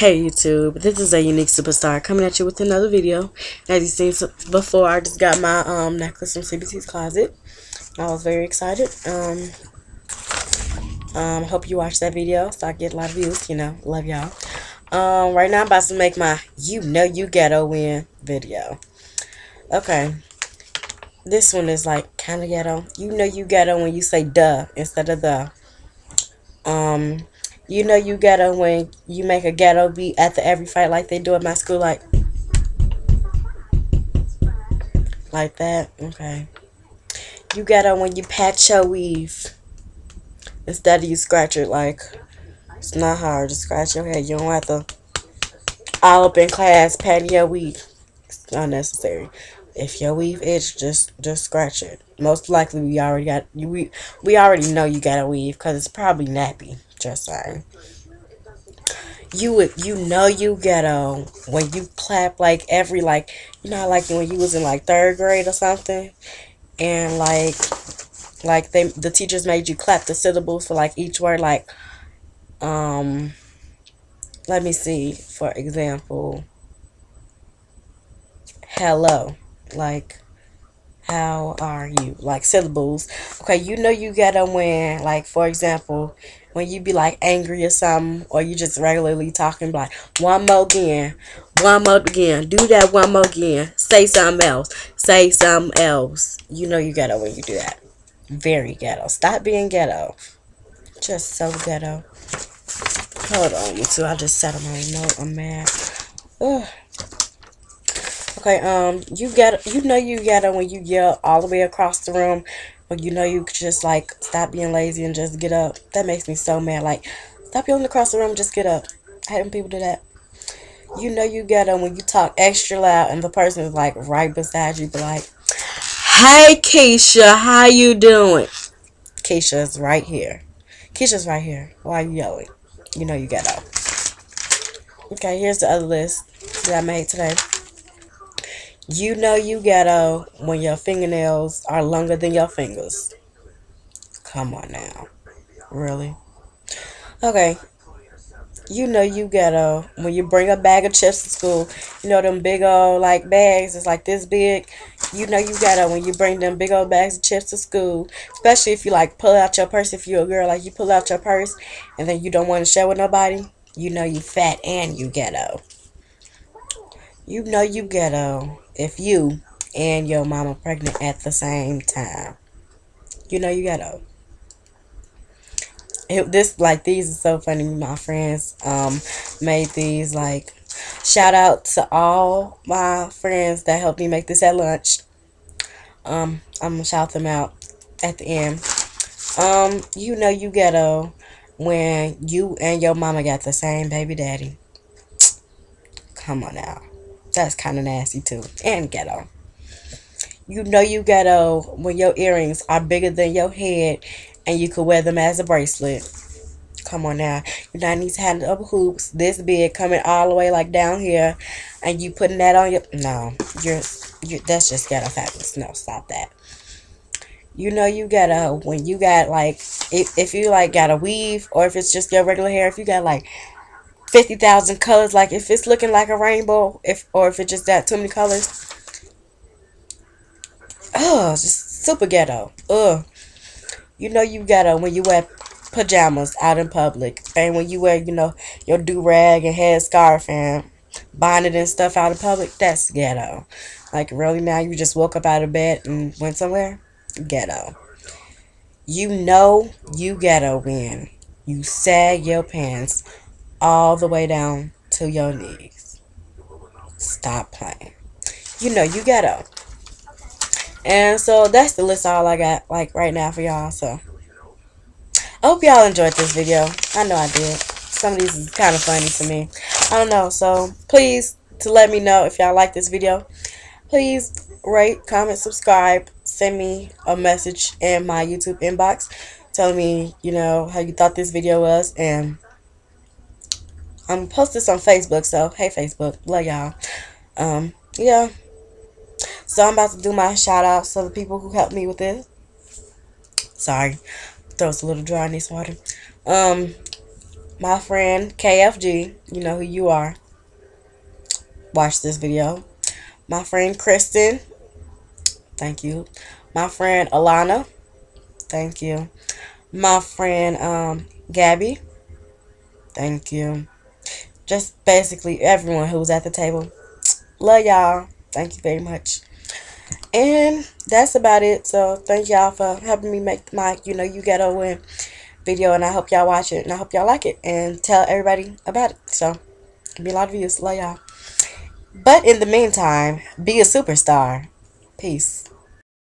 Hey YouTube, this is a unique superstar coming at you with another video. As you've seen before, I just got my um, necklace from CBT's Closet. I was very excited. Um, um, hope you watch that video so I get a lot of views. You know, love y'all. Um, right now I'm about to make my You Know You Ghetto Win video. Okay. This one is like kind of ghetto. You know you ghetto when you say duh instead of the. Um, you know you ghetto when you make a ghetto beat after every fight like they do at my school, like like that. Okay. You ghetto when you patch your weave instead of you scratch it. Like it's not hard to scratch your head. You don't have to all up in class patting your weave. It's unnecessary. If your weave itch, just just scratch it. Most likely we already got. We we already know you got a weave because it's probably nappy. Just saying. You would you know you ghetto when you clap like every like you know like when you was in like third grade or something and like like they the teachers made you clap the syllables for like each word like um let me see for example hello like how are you like syllables okay you know you gotta when like for example when you be like angry or something, or you just regularly talking like one more again, one more again, do that one more again, say something else, say something else. You know you ghetto when you do that. Very ghetto. Stop being ghetto. Just so ghetto. Hold on, you two. I just set on my note. I'm mad. Ugh. Okay, um, you get you know you ghetto when you yell all the way across the room but you know you just like stop being lazy and just get up. That makes me so mad. Like, stop yelling across the room, just get up. I hate when people do that. You know you get them when you talk extra loud and the person is like right beside you, but like, Hey Keisha, how you doing? Keisha's right here. Keisha's right here. Why are you yelling? You know you get up. Okay, here's the other list that I made today. You know you ghetto when your fingernails are longer than your fingers. Come on now. Really? Okay. You know you ghetto when you bring a bag of chips to school. You know them big old like bags. It's like this big. You know you ghetto when you bring them big old bags of chips to school. Especially if you like pull out your purse. If you're a girl, like you pull out your purse and then you don't want to share with nobody. You know you fat and you ghetto. You know you ghetto if you and your mama pregnant at the same time. You know you gotta. It, this like these are so funny. My friends um made these like shout out to all my friends that helped me make this at lunch. Um, I'm gonna shout them out at the end. Um, you know you ghetto when you and your mama got the same baby daddy. Come on now. That's kind of nasty too. And ghetto. You know you ghetto when your earrings are bigger than your head and you could wear them as a bracelet. Come on now. You not need to have up hoops this big coming all the way like down here and you putting that on your no. You're you that's just ghetto fabulous. No, stop that. You know you gotta when you got like if, if you like got a weave or if it's just your regular hair, if you got like 50,000 colors. Like if it's looking like a rainbow, if or if it's just that too many colors. Oh, just super ghetto. Ugh. You know you ghetto when you wear pajamas out in public. And when you wear, you know, your do-rag and head scarf and bonnet and stuff out in public. That's ghetto. Like really now you just woke up out of bed and went somewhere? Ghetto. You know you ghetto when you sag your pants all the way down to your knees. Stop playing. You know you ghetto. And so that's the list all I got like right now for y'all. So I hope y'all enjoyed this video. I know I did. Some of these is kind of funny to me. I don't know. So please to let me know if y'all like this video. Please rate, comment, subscribe. Send me a message in my YouTube inbox telling me, you know, how you thought this video was and I'm post this on Facebook, so hey Facebook, love y'all. Um, yeah. So I'm about to do my shout outs to the people who helped me with this. Sorry. Throat's a little dry, water. Um my friend KFG, you know who you are. Watch this video. My friend Kristen, thank you. My friend Alana, thank you. My friend um, Gabby, thank you. Just basically everyone who was at the table. Love y'all. Thank you very much. And that's about it. So thank y'all for helping me make my, you know, you gotta win video. And I hope y'all watch it. And I hope y'all like it. And tell everybody about it. So, be a lot of views. Love y'all. But in the meantime, be a superstar. Peace.